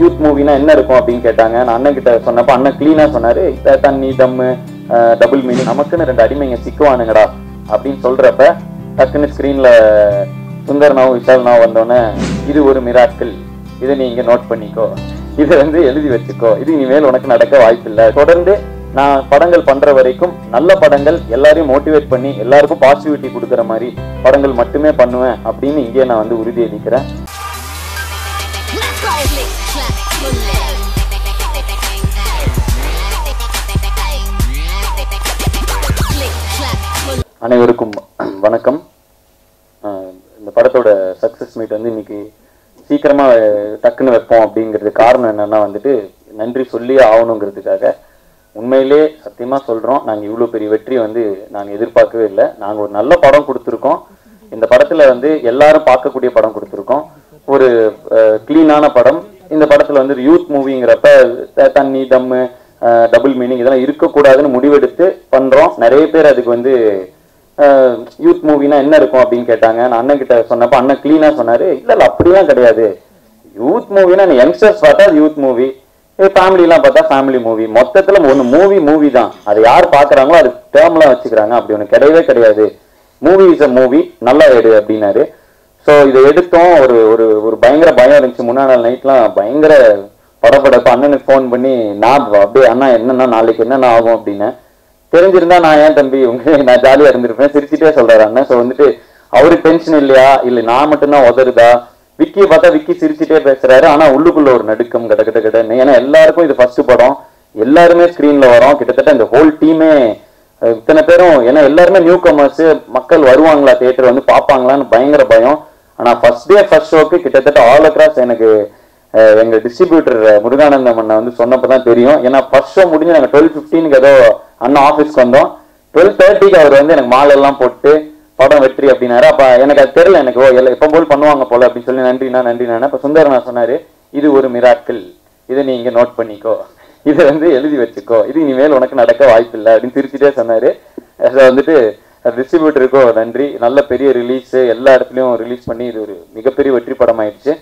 Youth மூவினா என்ன இருக்கும் அப்படின்னு கேட்டாங்க. நான் அண்ணன் கிட்ட சொன்னப்ப அண்ணன் கிளீனா சொன்னாரு தண்ணி தம்மு டபுள் மீனிங் நமக்குன்னு ரெண்டு அடிமைங்க சிக்குவானுங்கடா அப்படின்னு சொல்றப்ப டக்குன்னு ஸ்கிரீன்ல சுந்தரனாவும் விஷால்னாவும் வந்தோடனே இது ஒரு மிராக்கிள் இதை நீங்க நோட் பண்ணிக்கோ. இதை வந்து எழுதி வச்சுக்கோ. இது இனிமேல் உனக்கு நடக்க வாய்ப்பில்லை. தொடர்ந்து நான் படங்கள் பண்ற வரைக்கும் நல்ல படங்கள் எல்லாரையும் மோட்டிவேட் பண்ணி எல்லாருக்கும் பாசிட்டிவிட்டி கொடுக்குற மாதிரி படங்கள் மட்டுமே பண்ணுவேன் அப்படின்னு இங்கே நான் வந்து உறுதி அளிக்கிறேன். அனைவருக்கும் வணக்கம். இந்த படத்தோட சக்ஸஸ் மீட் வந்து இன்னைக்கு சீக்கிரமா டக்குன்னு வைப்போம் அப்படிங்கிறது காரணம் என்னன்னா வந்துட்டு நன்றி சொல்லியே ஆகணுங்கிறதுக்காக உண்மையிலே சத்தியமா சொல்றோம். நாங்கள் இவ்வளோ பெரிய வெற்றி வந்து நாங்கள் எதிர்பார்க்கவே இல்லை. நாங்கள் ஒரு நல்ல படம் கொடுத்துருக்கோம். இந்த படத்துல வந்து எல்லாரும் பார்க்கக்கூடிய படம் கொடுத்துருக்கோம். ஒரு கிளீனான படம். இந்த படத்துல வந்து யூத் மூவிங்கிறப்ப த- தண்ணி தம்மு டபுள் மீனிங் இதெல்லாம் இருக்கக்கூடாதுன்னு முடிவெடுத்து பண்றோம். நிறைய பேர் அதுக்கு வந்து யூத் மூவினா என்ன இருக்கும் அப்படின்னு கேட்டாங்க. நான் அண்ணன் கிட்ட சொன்னப்ப அண்ணன் கிளீனா சொன்னாரு. இல்ல இல்ல அப்படிலாம் கிடையாது. யூத் மூவினா யங்ஸ்டர்ஸ் பார்த்தா யூத் மூவி ஃபேமிலிலாம் பார்த்தா ஃபேமிலி மூவி மொத்தத்துல ஒன்று மூவி மூவி தான். அது யார் பார்க்குறாங்களோ அது டேர்ம்லாம் வச்சுக்கிறாங்க. அப்படி ஒன்று கிடையவே கிடையாது. மூவி இஸ் அ மூவி நல்லா எடு அப்படின்னாரு. ஸோ இதை எடுத்தோம். ஒரு ஒரு ஒரு பயங்கர பயம் இருந்துச்சு. முன்னா நாள் நைட்லாம் பயங்கர படப்படப்ப அண்ணனுக்கு ஃபோன் பண்ணி நான் அப்படியே அண்ணா என்னன்னா நாளைக்கு என்னென்ன ஆகும்? அப்படின்னு. தெரிஞ்சிருந்தா நான் ஏன் தம்பி? உங்க நான் ஜாலியா இருந்திருப்பேன். சிரிச்சுட்டே சொல்றாரு அண்ணன். ஸோ வந்துட்டு அவருக்கு டென்ஷன் இல்லையா? இல்ல நான் மட்டும்தான் உதருதா விக்கியை பார்த்தா விக்கி சிரிச்சுட்டே பேசுறாரு. ஆனா உள்ளுக்குள்ள ஒரு நடுக்கம் கட கட கிட்ட ஏன்னா எல்லாருக்கும் இது ஃபர்ஸ்ட் படம். எல்லாருமே ஸ்கிரீன்ல வரோம். கிட்டத்தட்ட இந்த ஹோல் டீமே இத்தனை பேரும் ஏன்னா எல்லாருமே நியூ கமர்ஸ் மக்கள் வருவாங்களா? தியேட்டர் வந்து பார்ப்பாங்களான்னு பயங்கர பயம். ஆனா ஃபர்ஸ்ட் டே ஃபர்ஸ்ட் ஷோக்கு கிட்டத்தட்ட ஆல் அக்ராஸ் எனக்கு எங்கள் எங்க டிஸ்ட்ரிபியூட்டர் முருகானந்தம் அண்ணன் வந்து சொன்னப்பதான் தெரியும். ஏன்னா ஃபர்ஸ்ட் ஷோ முடிஞ்சு நாங்க டுவெல் ஃபிஃப்டீனுக்கு ஏதோ அண்ணன் ஆஃபீஸ்க்கு வந்தோம். டுவெல் தேர்ட்டிக்கு அவர் வந்து எனக்கு மாலெல்லாம் போட்டு படம் வெற்றி அப்படின்னாரு. அப்ப எனக்கு அது தெரியல எனக்கு ஓ எல்லாம் எப்போ போல் பண்ணுவாங்க போல அப்படின்னு சொல்லி நன்றிண்ணா நன்றிண்ணா இப்ப சுந்தரனா சொன்னாரு இது ஒரு மிராக்கிள் இதை நீ இங்கே நோட் பண்ணிக்கோ. இதை வந்து எழுதி வச்சுக்கோ. இது இனிமேல் உனக்கு நடக்க வாய்ப்பில்லை. அப்படின்னு சிரிச்சுட்டே சொன்னாரு. அதை வந்துட்டு டிஸ்ட்ரிபியூட்டருக்கும் நன்றி. நல்ல பெரிய ரிலீஸ் எல்லா இடத்துலயும் ரிலீஸ் பண்ணி இது ஒரு மிகப்பெரிய வெற்றி படம் ஆயிடுச்சு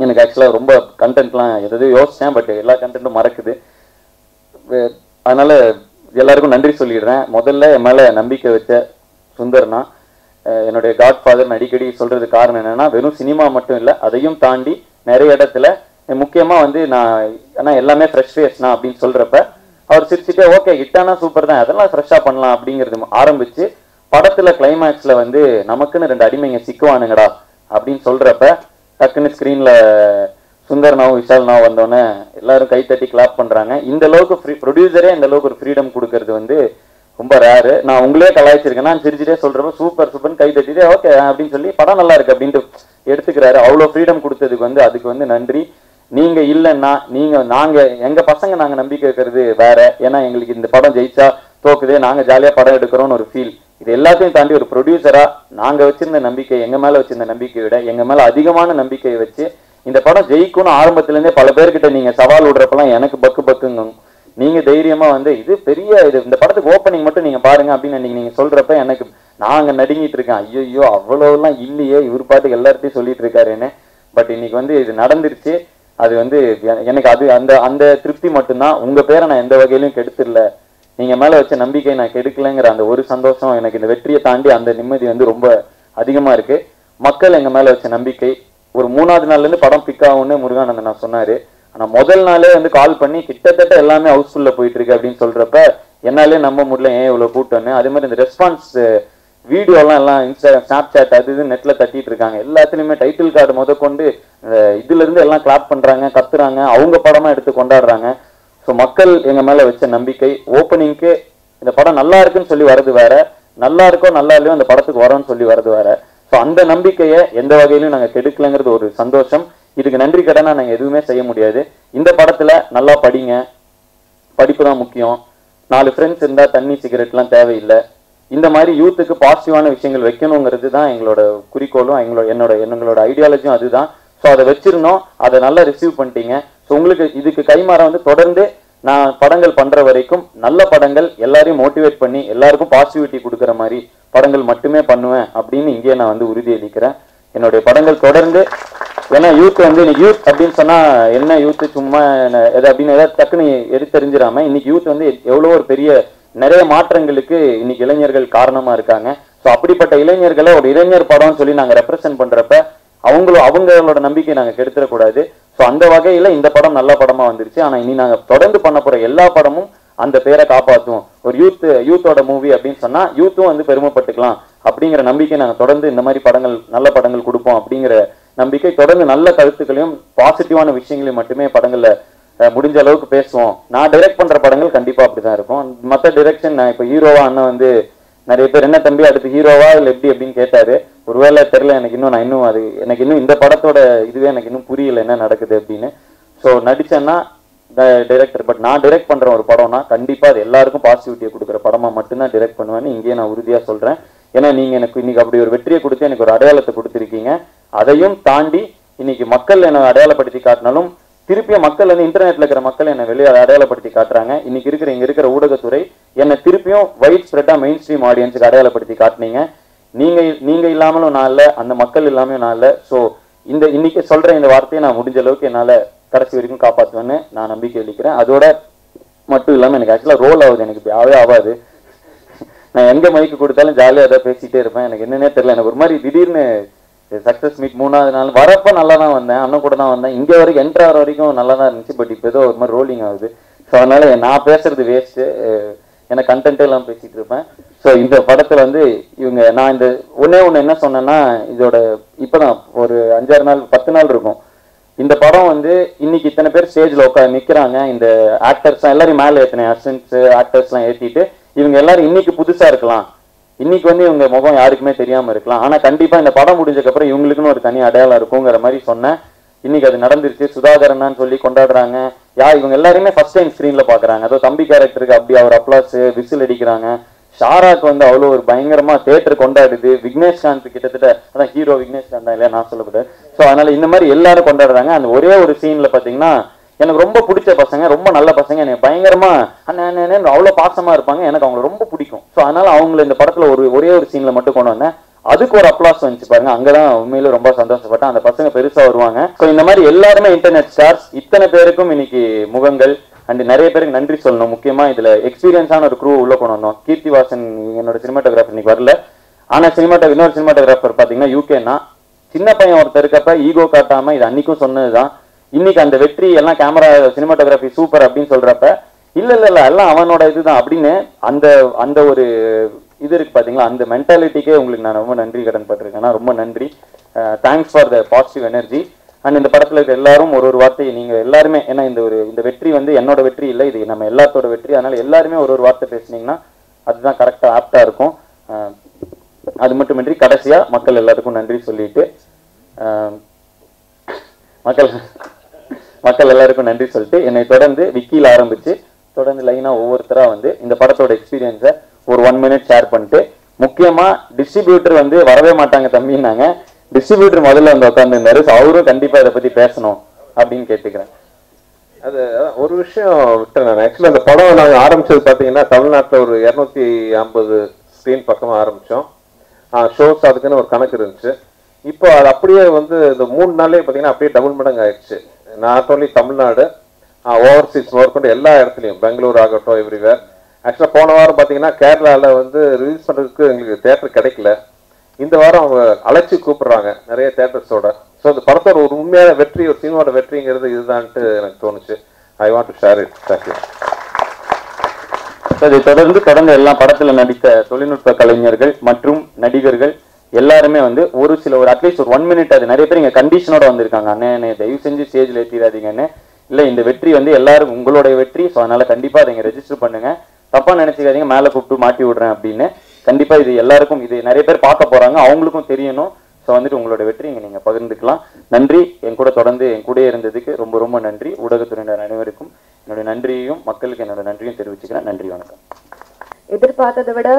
எனக்கு ஆக்சுவலாக ரொம்ப கண்டென்ட்லாம் எதாவது யோசிச்சேன் பட் எல்லா கண்டென்ட்டும் மறக்குது. அதனால் எல்லாருக்கும் நன்றி சொல்லிடுறேன். முதல்ல என் மேலே நம்பிக்கை வச்ச சுந்தர்னா என்னுடைய காட் ஃபாதர்னு அடிக்கடி சொல்கிறது காரணம் என்னென்னா வெறும் சினிமா மட்டும் இல்லை அதையும் தாண்டி நிறைய இடத்துல முக்கியமாக வந்து நான் ஏன்னா எல்லாமே ஃப்ரெஷ் ஃபேஸ்னா அப்படின்னு சொல்கிறப்ப அவர் சிரிச்சுட்டே ஓகே ஹிட்டானா சூப்பர் தான் அதெல்லாம் ஃப்ரெஷ்ஷாக பண்ணலாம் அப்படிங்கிறது ஆரம்பிச்சு படத்தில் கிளைமேக்ஸில் வந்து நமக்குன்னு ரெண்டு அடிமைங்க சிக்குவானுங்கடா அப்படின்னு சொல்கிறப்ப டக்குன்னு ஸ்க்ரீனில் சுந்தர்னாவும் விஷால்னாவும் வந்தோடனே எல்லாரும் கை தட்டி கிளாப் பண்ணுறாங்க இந்த அளவுக்கு ஃப்ரீ ப்ரொடியூசரே இந்த அளவுக்கு ஒரு ஃப்ரீடம் கொடுக்கறது வந்து ரொம்ப ரேரு நான் உங்களே கலாய்ச்சிருக்கேன். நான் சிரிச்சிட்டே சொல்கிறப்ப சூப்பர் சூப்பர்னு கை தட்டிட்டு ஓகே அப்படின்னு சொல்லி படம் நல்லா இருக்கு அப்படின்ட்டு எடுத்துக்கிறாரு. அவ்வளோ ஃப்ரீடம் கொடுத்ததுக்கு வந்து அதுக்கு வந்து நன்றி. நீங்கள் இல்லைன்னா நீங்கள் நாங்கள் எங்கள் பசங்க நாங்கள் நம்பிக்கை இருக்கிறது வேற. ஏன்னா எங்களுக்கு இந்த படம் ஜெயிச்சா தோக்குது. நாங்கள் ஜாலியாக படம் எடுக்கிறோம்னு ஒரு ஃபீல் இது எல்லாத்தையும் தாண்டி ஒரு ப்ரொடியூசரா நாங்க வச்சிருந்த நம்பிக்கை எங்க மேல வச்சிருந்த நம்பிக்கையை விட எங்க மேல அதிகமான நம்பிக்கையை வச்சு இந்த படம் ஜெயிக்கும்னு ஆரம்பத்துல இருந்தே பல பேர்கிட்ட நீங்க சவால் விடுறப்பெல்லாம் எனக்கு பக்கு பக்குங்க நீங்க தைரியமா வந்து இது பெரிய இது இந்த படத்துக்கு ஓப்பனிங் மட்டும் நீங்க பாருங்க அப்படின்னு அன்னைக்கு நீங்க சொல்றப்ப எனக்கு நாங்க நடுங்கிட்டு இருக்கேன். ஐயோ அவ்வளோலாம் இல்லையே இவர் பாட்டுக்கு எல்லார்ட்டையும் சொல்லிட்டு இருக்காருன்னு. பட் இன்னைக்கு வந்து இது நடந்துருச்சு. அது வந்து எனக்கு அது அந்த அந்த திருப்தி மட்டும்தான். உங்க பேரை நான் எந்த வகையிலும் கெடுத்துடல. நீங்கள் மேலே வச்ச நம்பிக்கை நான் கெடுக்கலைங்கிற அந்த ஒரு சந்தோஷம் எனக்கு இந்த வெற்றியை தாண்டி அந்த நிம்மதி வந்து ரொம்ப அதிகமாக இருக்குது மக்கள் எங்கள் மேலே வச்ச நம்பிக்கை ஒரு மூணாவது நாள்லேருந்து படம் பிக் ஆகும்னு முருகானந்தன் நான் சொன்னார். ஆனால் முதல் நாளே வந்து கால் பண்ணி கிட்டத்தட்ட எல்லாமே ஹவுஸ்ஃபுல்லில் போயிட்டுருக்கு அப்படின்னு சொல்கிறப்ப என்னாலே நம்ப முடியல ஏன் இவ்வளோ கூட்டம்னு? அதே மாதிரி இந்த ரெஸ்பான்ஸ் வீடியோலாம் எல்லாம் இன்ஸ்டாகிராம் ஸ்னாப் சாட் அது இது நெட்டில் தட்டிட்டு இருக்காங்க. எல்லாத்துலேயுமே டைட்டில் கார்டு முத கொண்டு இதுலேருந்து எல்லாம் கிளாப் பண்ணுறாங்க கத்துறாங்க. அவங்க படமாக எடுத்து கொண்டாடுறாங்க. ஸோ மக்கள் எங்கள் மேலே வச்ச நம்பிக்கை ஓப்பனிங்க்கு இந்த படம் நல்லா இருக்குன்னு சொல்லி வர்றது வேற நல்லா இருக்கோ நல்லா இல்லையோ அந்த படத்துக்கு வரோம்னு சொல்லி வர்றது வேற. ஸோ அந்த நம்பிக்கையை எந்த வகையிலும் நாங்கள் கெடுக்கலங்கிறது ஒரு சந்தோஷம். இதுக்கு நன்றி கடனாக நாங்கள் எதுவுமே செய்ய முடியாது. இந்த படத்தில் நல்லா படிங்க. படிப்பு தான் முக்கியம். நாலு ஃப்ரெண்ட்ஸ் இருந்தால் தண்ணி சிகரெட்லாம் தேவையில்லை. இந்த மாதிரி யூத்துக்கு பாசிட்டிவான விஷயங்கள் வைக்கணுங்கிறது தான் எங்களோட குறிக்கோளும் எங்களோட என்னோட எங்களோட ஐடியாலஜியும் அதுதான். ஸோ அதை வச்சிருந்தோம். அதை நல்லா ரிசீவ் பண்ணிட்டீங்க. ஸோ உங்களுக்கு இதுக்கு கைமாற வந்து தொடர்ந்து நான் படங்கள் பண்ற வரைக்கும் நல்ல படங்கள் எல்லாரையும் மோட்டிவேட் பண்ணி எல்லாருக்கும் பாசிட்டிவிட்டி கொடுக்குற மாதிரி படங்கள் மட்டுமே பண்ணுவேன் அப்படின்னு இங்கே நான் வந்து உறுதியளிக்கிறேன் என்னுடைய படங்கள் தொடர்ந்து ஏன்னா யூத் வந்து இன்னைக்கு யூத் அப்படின்னு சொன்னா என்ன யூத் சும்மா என்ன- எது அப்படின்னு ஏதாவது டக்குன்னு எது இன்னைக்கு யூத் வந்து எவ்வளோ ஒரு பெரிய நிறைய மாற்றங்களுக்கு இன்னைக்கு இளைஞர்கள் காரணமா இருக்காங்க. ஸோ அப்படிப்பட்ட இளைஞர்களை ஒரு இளைஞர் படம்னு சொல்லி நாங்கள் ரெப்ரசென்ட் பண்றப்ப அவங்களும் அவங்களோட நம்பிக்கை நாங்கள் கெடுத்துடக்கூடாது ஸோ அந்த வகையில் இந்த படம் நல்ல படமாக வந்துருச்சு. ஆனால் இனி நாங்கள் தொடர்ந்து பண்ண போகிற எல்லா படமும் அந்த பேரை காப்பாற்றும் ஒரு யூத் யூத்தோட மூவி அப்படின்னு சொன்னால் யூத்தும் வந்து பெருமைப்பட்டுக்கலாம் அப்படிங்கிற நம்பிக்கை நாங்கள் தொடர்ந்து இந்த மாதிரி படங்கள் நல்ல படங்கள் கொடுப்போம் அப்படிங்கிற நம்பிக்கை தொடர்ந்து நல்ல கருத்துக்களையும் பாசிட்டிவான விஷயங்களையும் மட்டுமே படங்களில் முடிஞ்ச அளவுக்கு பேசுவோம். நான் டைரக்ட் பண்ணுற படங்கள் கண்டிப்பா அப்படிதான் இருக்கும். மற்ற டிரெக்ஷன் நான் இப்போ ஹீரோவா அண்ணன் வந்து நிறைய பேர் என்ன தம்பி அடுத்து ஹீரோவா இல்லை எப்படி? அப்படின்னு கேட்டாரு. ஒருவேளை தெரியல எனக்கு இன்னும் நான் இன்னும் அது எனக்கு இன்னும் இந்த படத்தோட இதுவே எனக்கு இன்னும் புரியல என்ன நடக்குது அப்படின்னு. ஸோ நடிச்சேன்னா டைரக்டர் பட் நான் டைரக்ட் பண்ணுற ஒரு படம்னா கண்டிப்பாக அது எல்லாருக்கும் பாசிட்டிவிட்டியை கொடுக்குற படமாக மட்டும்தான் டைரக்ட் பண்ணுவேன்னு இங்கேயே நான் உறுதியாக சொல்கிறேன் ஏன்னா நீங்கள் எனக்கு இன்னைக்கு அப்படி ஒரு வெற்றியை கொடுத்து எனக்கு ஒரு அடையாளத்தை கொடுத்துருக்கீங்க. அதையும் தாண்டி இன்னைக்கு மக்கள் என்னை அடையாளப்படுத்தி காட்டினாலும் திருப்பியும் மக்கள் வந்து இன்டர்நெட்ல இருக்கிற மக்கள் என்னை வெளியே அடையாளப்படுத்தி காட்டுறாங்க. இன்னைக்கு இருக்கிற இங்க இருக்கிற ஊடகத்துறை என்னை திருப்பியும் வைட் ஸ்ப்ரெட்டா மெயின் ஸ்ட்ரீம் ஆடியன்ஸுக்கு அடையாளப்படுத்தி காட்டுனீங்க. நீங்க நீங்க இல்லாமலும் நான் இல்ல அந்த மக்கள் இல்லாமலும் நான் இல்ல. ஸோ இந்த இன்னைக்கு சொல்ற இந்த வார்த்தையை நான் முடிஞ்ச அளவுக்கு என்னால கடைசி வரைக்கும் காப்பாற்றுவேன்னு நான் நம்பிக்கை அளிக்கிறேன். அதோட மட்டும் இல்லாம எனக்கு ஆக்சுவலா ரோல் ஆகுது. எனக்கு இப்படி ஆகாது நான் எங்க மைக்கு கொடுத்தாலும் ஜாலியா ஏதாவது பேசிட்டே இருப்பேன். எனக்கு என்னன்னே தெரியல. எனக்கு ஒரு மாதிரி திடீர்னு சக்ஸஸ் மீட் மூணாவது நாள். வரப்ப நல்லா தான் வந்தேன். அண்ணன் கூட தான் வந்தேன். இங்கே வரைக்கும் என்ட்ரு ஆகிற வரைக்கும் நல்லா தான் இருந்துச்சு. பட் இப்போ ஏதோ ஒரு மாதிரி ரோலிங் ஆகுது. ஸோ அதனால நான் பேசுறது வேஸ்ட்டு எனக்கு கண்டென்ட்டே எல்லாம் பேசிட்டு இருப்பேன். ஸோ இந்த படத்தில் வந்து இவங்க நான் இந்த ஒன்றே ஒன்று என்ன சொன்னேன்னா இதோட இப்பதான் ஒரு அஞ்சாறு நாள் பத்து நாள் இருக்கும். இந்த படம் வந்து இன்னைக்கு இத்தனை பேர் ஸ்டேஜில் உட்காந்து நிற்கிறாங்க இந்த ஆக்டர்ஸ்லாம் எல்லாரையும் மேலே ஏற்றினேன் அசன்ஸ் ஆக்டர்ஸ்லாம் ஏற்றிட்டு இவங்க எல்லாரும் இன்னைக்கு புதுசாக இருக்கலாம். இன்னைக்கு வந்து இவங்க முகம் யாருக்குமே தெரியாம இருக்கலாம். ஆனா கண்டிப்பா இந்த படம் முடிஞ்சதுக்கப்புறம் இவங்களுக்குன்னு ஒரு தனி அடையாளம் இருக்குங்கிற மாதிரி சொன்னேன். இன்னைக்கு அது நடந்துருச்சு சுதாகரன் சொல்லி கொண்டாடுறாங்க. யா இவங்க எல்லாருமே ஃபர்ஸ்ட் டைம் ஸ்க்ரீன்ல பாக்குறாங்க. அதோ தம்பி கேரக்டருக்கு அப்படி அவர் அப்ளாஸ் விசில் அடிக்கிறாங்க. ஷாராக்கு வந்து அவ்வளோ ஒரு பயங்கரமா தேட்டர் கொண்டாடுது. விக்னேஷ் விக்னேஷ்காந்த் கிட்டத்தட்ட அதான் ஹீரோ விக்னேஷ்காந்த் தான் இல்லையா? நான் சொல்லப்பட்டேன் ஸோ அதனால இந்த மாதிரி எல்லாரும் கொண்டாடுறாங்க. அந்த ஒரே ஒரு சீன்ல பாத்தீங்கன்னா எனக்கு ரொம்ப பிடிச்ச பசங்க ரொம்ப நல்ல பசங்க. எனக்கு பயங்கரமா அண்ணன் அவ்வளோ பாசமா இருப்பாங்க. எனக்கு அவங்கள ரொம்ப பிடிக்கும். ஸோ அதனால அவங்கள இந்த படத்துல ஒரு ஒரே ஒரு சீன்ல மட்டும் கொண்டு வந்தேன். அதுக்கு ஒரு அப்ளாஸ் வந்துச்சு பாருங்க. அங்கதான் உண்மையில ரொம்ப சந்தோஷப்பட்டேன். அந்த பசங்க பெருசா வருவாங்க. ஸோ இந்த மாதிரி எல்லாருமே இன்டர்நெட் ஸ்டார்ஸ் இத்தனை பேருக்கும் இன்னைக்கு முகங்கள். அண்ட் நிறைய பேருக்கு நன்றி சொல்லணும். முக்கியமா இதுல எக்ஸ்பீரியன்ஸான ஒரு க்ரூ உள்ள கொண்டு வந்தோம். கீர்த்திவாசன் என்னோட சினிமாட்டோகிராஃபர் இன்னைக்கு வரல. ஆனா சினிமாட்டோ இன்னொரு சினிமாட்டோகிராஃபர் பாத்தீங்கன்னா யூகேனா சின்ன பையன் ஒருத்தர் இருக்கப்ப ஈகோ காட்டாம இது அன்னைக்கும் சொன்னதுதான். இன்னைக்கு அந்த வெற்றி எல்லாம் கேமரா சினிமாட்டோகிராஃபி சூப்பர் அப்படின்னு சொல்றப்ப இல்லை இல்லை இல்லை எல்லாம் அவனோட இதுதான். அப்படின்னு அந்த அந்த ஒரு இது இருக்கு பார்த்தீங்களா அந்த மென்டாலிட்டிக்கே உங்களுக்கு நான் ரொம்ப நன்றி கடன் பட்டிருக்கேன்னா ரொம்ப நன்றி. Thanks for the positive energy and இந்த படத்தில் இருக்க எல்லாரும் ஒரு ஒரு வார்த்தையை நீங்கள் எல்லாருமே ஏன்னா இந்த ஒரு இந்த வெற்றி வந்து என்னோட வெற்றி இல்லை இது நம்ம எல்லாத்தோட வெற்றி. அதனால எல்லாருமே ஒரு ஒரு வார்த்தை பேசுனீங்கன்னா அதுதான் கரெக்டாக ஆப்டாக இருக்கும். அது மட்டுமின்றி கடைசியாக மக்கள் எல்லாருக்கும் நன்றி சொல்லிட்டு மக்கள் மக்கள் எல்லாருக்கும் நன்றி சொல்லிட்டு என்னை தொடர்ந்து விக்கியில் ஆரம்பித்து தொடர்ந்து லைனாக ஒவ்வொருத்தராக வந்து இந்த படத்தோட எக்ஸ்பீரியன்ஸை ஒரு ஒன் மினிட் ஷேர் பண்ணிட்டு முக்கியமாக டிஸ்ட்ரிபியூட்டர் வந்து வரவே மாட்டாங்க தம்பின்னாங்க டிஸ்ட்ரிபியூட்டர் முதல்ல வந்து உட்காந்துருந்தாரு ஸோ அவரும் கண்டிப்பாக இதை பற்றி பேசணும் அப்படின்னு கேட்டுக்கிறேன். அது ஒரு விஷயம் விட்டேன் நான். ஆக்சுவலாக அந்த படம் நாங்கள் ஆரம்பிச்சது பார்த்தீங்கன்னா தமிழ்நாட்டில் ஒரு இரநூத்தி ஐம்பது ஸ்க்ரீன் பக்கமாக ஆரம்பித்தோம் ஷோஸ் அதுக்குன்னு ஒரு கணக்கு இருந்துச்சு. இப்போ அது அப்படியே வந்து இந்த மூணு நாளே பார்த்தீங்கன்னா அப்படியே டபுள் மடங்கு ஆயிடுச்சு நாட் ஓன்லி தமிழ்நாடு ஓவர்சீஸ் முதற்கொண்டு எல்லா இடத்துலையும். பெங்களூர் ஆகட்டும் எவ்ரிவேர் ஆக்சுவலாக போன வாரம் பார்த்தீங்கன்னா கேரளாவில் வந்து ரிலீஸ் பண்ணுறதுக்கு எங்களுக்கு தேட்டர் கிடைக்கல. இந்த வாரம் அவங்க அழைச்சி கூப்பிடுறாங்க நிறைய தேட்டர்ஸோட ஸோ இந்த படத்தோட ஒரு உண்மையான வெற்றி ஒரு சினிமாவோட வெற்றிங்கிறது இதுதான்ட்டு எனக்கு தோணுச்சு. I want to share it thank you இதை தொடர்ந்து கடந்த எல்லா படத்துல நடித்த தொழில்நுட்ப கலைஞர்கள் மற்றும் நடிகர்கள் எல்லாருமே வந்து ஒரு சில ஒரு அட்லீஸ்ட் ஒரு ஒன் மினிட் அது நிறைய பேர் இங்க கண்டிஷனோட வந்திருக்காங்க. அண்ணே அண்ணே தயவு செஞ்சு ஸ்டேஜில் ஏற்றிடாதீங்கன்னு இல்லை இந்த வெற்றி வந்து எல்லாரும் உங்களுடைய வெற்றி. ஸோ அதனால் கண்டிப்பாக அதை ரெஜிஸ்டர் பண்ணுங்க. தப்பாக நினச்சிக்காதீங்க மேலே கூப்பிட்டு மாட்டி விடுறேன் அப்படின்னு. கண்டிப்பாக இது எல்லாருக்கும் இது நிறைய பேர் பார்க்க போறாங்க அவங்களுக்கும் தெரியணும். ஸோ வந்துட்டு உங்களோட வெற்றி இங்கே நீங்கள் பகிர்ந்துக்கலாம். நன்றி. என் கூட தொடர்ந்து என் கூட இருந்ததுக்கு ரொம்ப ரொம்ப நன்றி. ஊடகத்துறையினர் அனைவருக்கும் என்னுடைய நன்றியையும் மக்களுக்கு என்னோட நன்றியும் தெரிவிச்சுக்கிறேன். நன்றி வணக்கம். எதிர்பார்த்ததை விட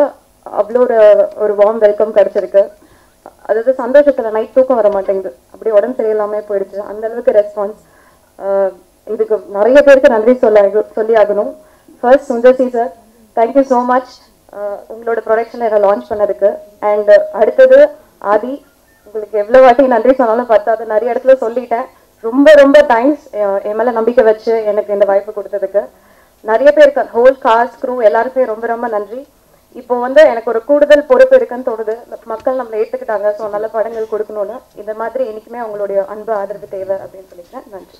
அவ்வளோ ஒரு ஒரு வார்ம் வெல்கம் கிடச்சிருக்கு. அதாவது சந்தோஷத்தில் நைட் தூக்கம் வர மாட்டேங்குது அப்படியே உடம்பு சரியில்லாமல் போயிடுச்சு. அந்த அளவுக்கு ரெஸ்பான்ஸ் இதுக்கு நிறைய பேருக்கு நன்றி சொல்ல சொல்லி ஆகணும். First Sundar C sir thank you so much உங்களோட ப்ரொடக்ஷனை என்னை லான்ச் பண்ணதுக்கு. அண்ட் அடுத்தது ஆதி உங்களுக்கு எவ்வளோ வாட்டி நன்றி சொன்னாலும் பத்தாது நிறைய இடத்துல சொல்லிட்டேன். ரொம்ப ரொம்ப தேங்க்ஸ் என் மேலே நம்பிக்கை வச்சு எனக்கு இந்த வாய்ப்பு கொடுத்ததுக்கு. நிறைய பேருக்கு ஹோல் காஸ்ட் க்ரூ எல்லாருக்குமே ரொம்ப ரொம்ப நன்றி. இப்போ வந்து எனக்கு ஒரு கூடுதல் பொறுப்பு இருக்குன்னு தோணுது. மக்கள் நம்மளை ஏற்றுக்கிட்டாங்க ஸோ நல்ல படங்கள் கொடுக்கணும்னு. இந்த மாதிரி என்றைக்குமே அவங்களுடைய அன்பு ஆதரவு தேவை அப்படின்னு சொல்லிக்கிறேன். நன்றி.